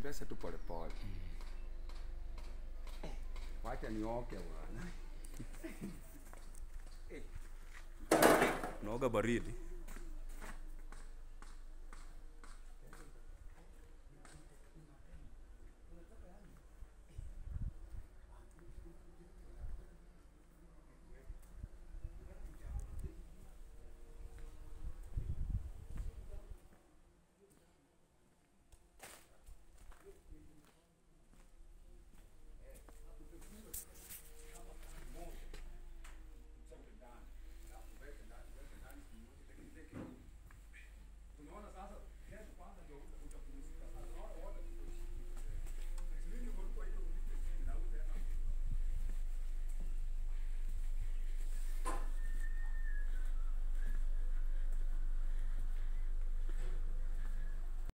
Tembeza tu polepole. Wacha nioke bwana. Unaoga baridi.